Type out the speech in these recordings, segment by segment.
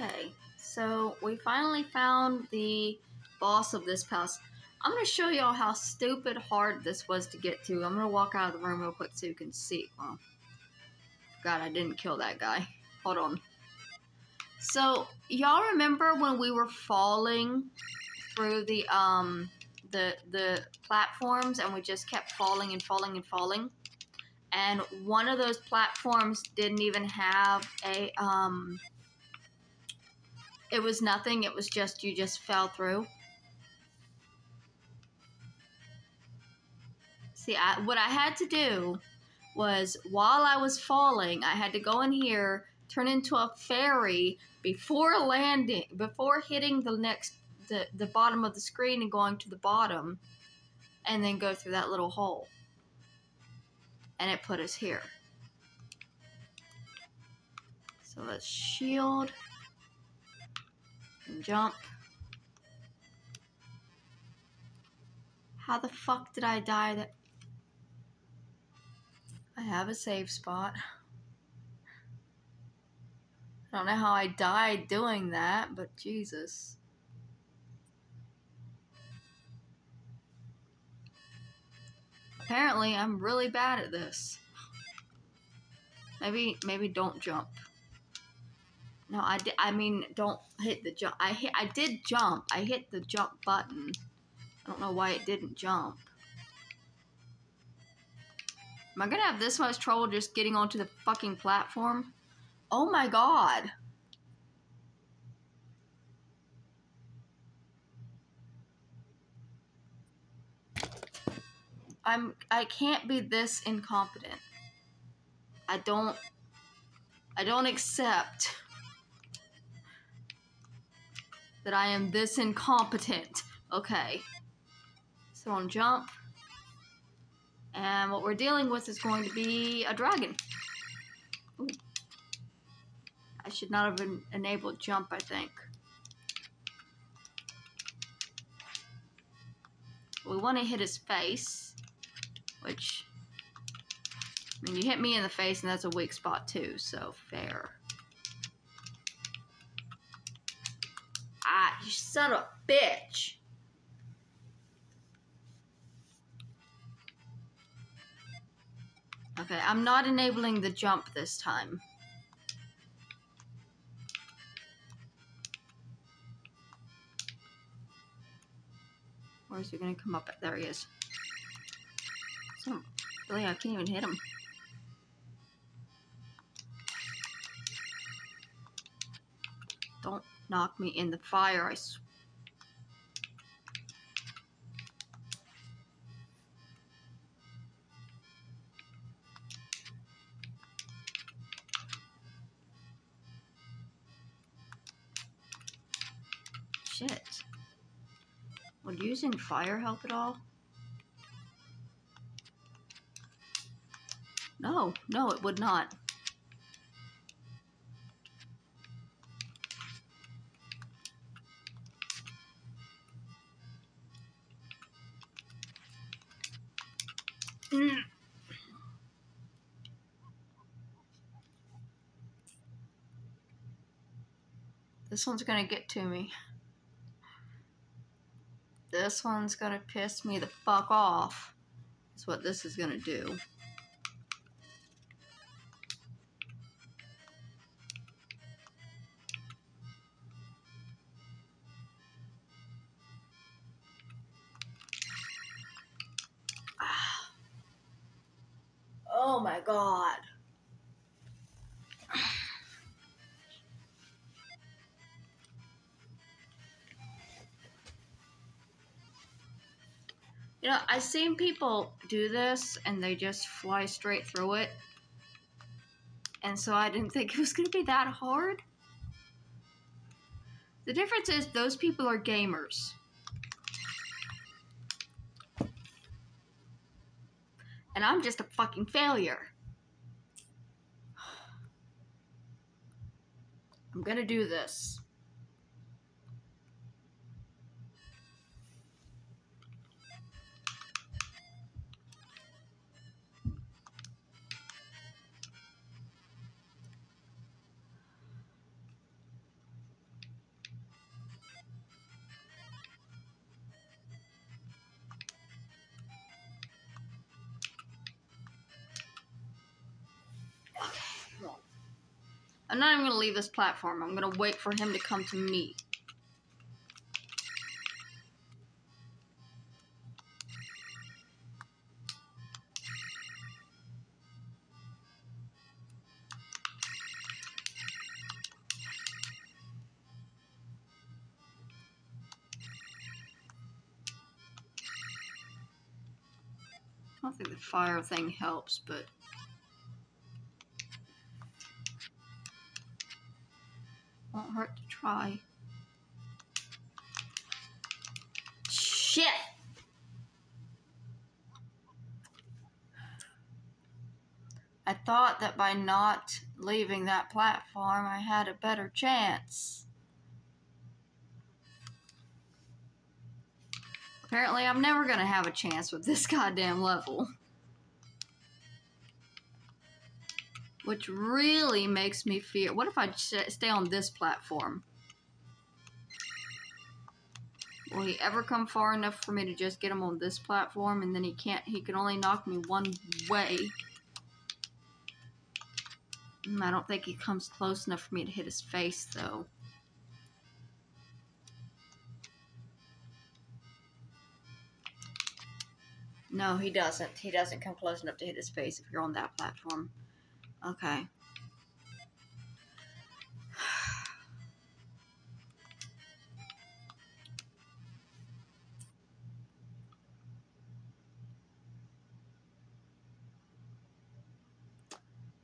Okay, so we finally found the boss of this palace. I'm gonna show y'all how stupid hard this was to get to. I'm gonna walk out of the room real quick so you can see. Well, God, I didn't kill that guy. Hold on. So, y'all remember when we were falling through the um the the platforms and we just kept falling and falling and falling? And one of those platforms didn't even have a um it was nothing, it was just you just fell through. See, I, what I had to do was while I was falling, I had to go in here, turn into a fairy before landing, before hitting the next the the bottom of the screen and going to the bottom, and then go through that little hole. And it put us here. So let's shield and jump. How the fuck did I die that I have a safe spot. I don't know how I died doing that, but Jesus. Apparently, I'm really bad at this. Maybe, maybe don't jump. No, I did. I mean, don't hit the jump. I hit. I did jump. I hit the jump button. I don't know why it didn't jump. Am I gonna have this much trouble just getting onto the fucking platform? Oh my god. I'm I can't be this incompetent. I don't I don't accept that I am this incompetent. Okay. So on jump. And what we're dealing with is going to be a dragon. Ooh. I should not have been enabled jump, I think. We want to hit his face, which, I mean, you hit me in the face and that's a weak spot too, so fair. You son of a bitch. Okay, I'm not enabling the jump this time. Where's he gonna come up? There he is. So, really, I can't even hit him. Don't knock me in the fire, I swear. Shit. Would using fire help at all? No, no, it would not. Mm. This one's gonna get to me. This one's gonna piss me the fuck off. That's what this is gonna do. Oh my god. You know, I've seen people do this and they just fly straight through it. And so I didn't think it was going to be that hard. The difference is those people are gamers. And I'm just a fucking failure. I'm gonna do this. I'm not even gonna leave this platform. I'm gonna wait for him to come to me. I don't think the fire thing helps, but won't hurt to try. Shit! I thought that by not leaving that platform, I had a better chance. Apparently, I'm never to have a chance with this goddamn level. Which really makes me fear. What if I stay on this platform? Will he ever come far enough for me to just get him on this platform and then he can't, he can only knock me one way? Mm, I don't think he comes close enough for me to hit his face though. No, he doesn't. He doesn't come close enough to hit his face if you're on that platform. Okay.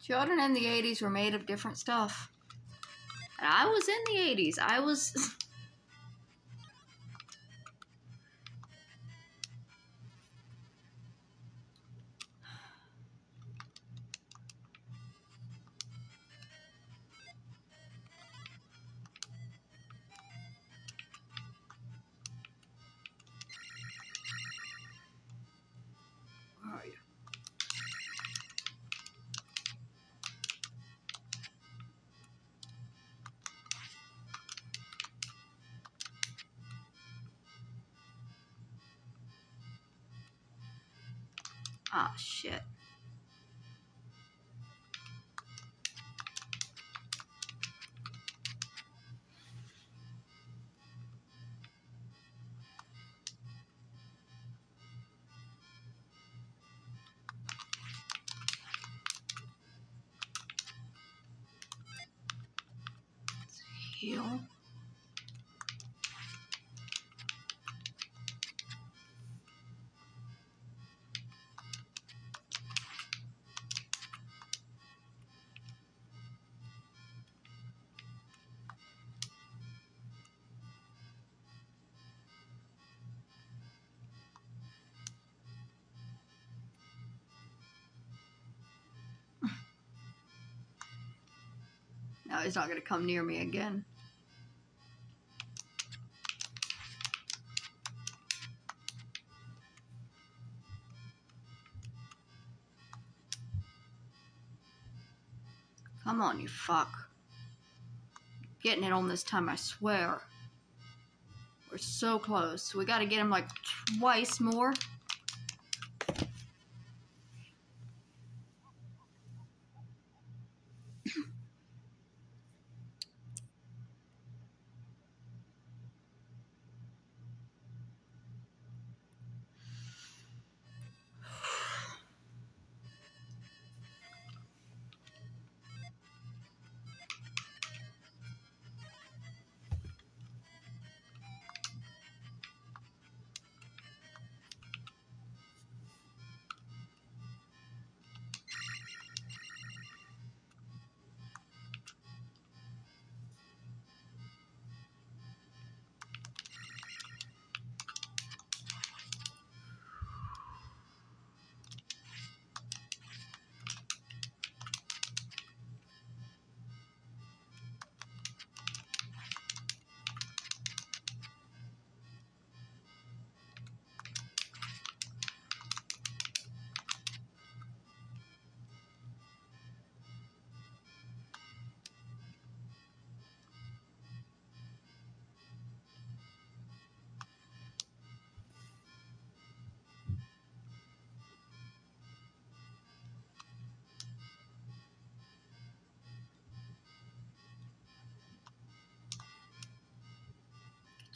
Children in the 80s were made of different stuff. And I was in the 80s. I was... Ah, shit. heal. No, he's not going to come near me again. Come on, you fuck. Getting it on this time, I swear. We're so close. We gotta get him like twice more.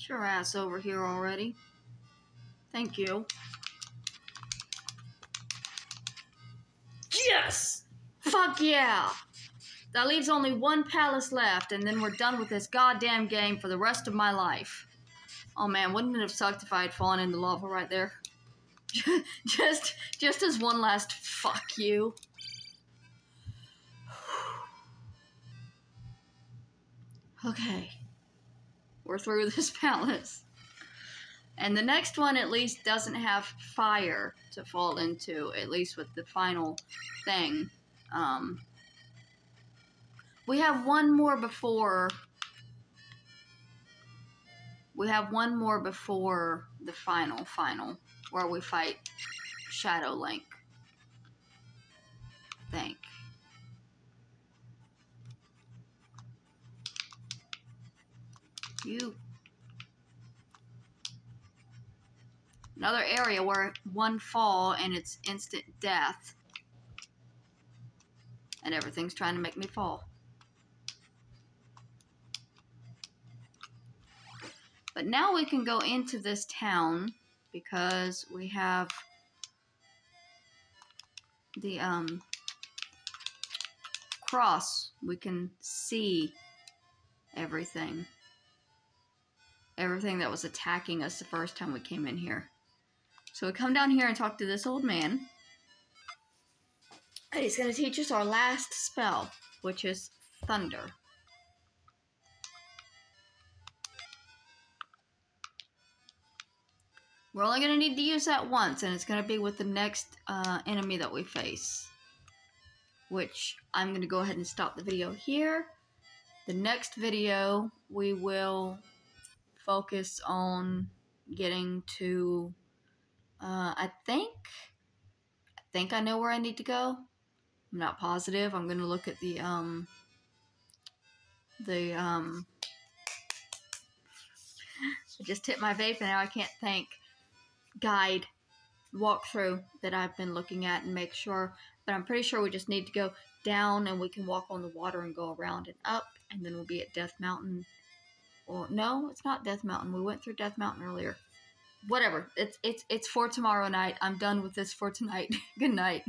Get your ass over here already. Thank you. Yes! Fuck yeah! That leaves only one palace left, and then we're done with this goddamn game for the rest of my life. Oh man, wouldn't it have sucked if I had fallen into lava right there? just, just as one last fuck you. Okay. We're through this palace. And the next one at least doesn't have fire to fall into, at least with the final thing. Um, we have one more before. We have one more before the final final, where we fight Shadow Link. I think. You. Another area where one fall and it's instant death. And everything's trying to make me fall. But now we can go into this town because we have the um, cross. We can see everything. Everything that was attacking us the first time we came in here. So we come down here and talk to this old man. And he's going to teach us our last spell, which is Thunder. We're only going to need to use that once, and it's going to be with the next uh, enemy that we face. Which, I'm going to go ahead and stop the video here. The next video, we will focus on getting to, uh, I think, I think I know where I need to go. I'm not positive. I'm to look at the, um, the, um, I just hit my vape and now I can't think guide walkthrough that I've been looking at and make sure. But I'm pretty sure we just need to go down and we can walk on the water and go around and up, and then we'll be at Death Mountain. Or no, it's not Death Mountain. We went through Death Mountain earlier. Whatever. It's it's it's for tomorrow night. I'm done with this for tonight. Good night.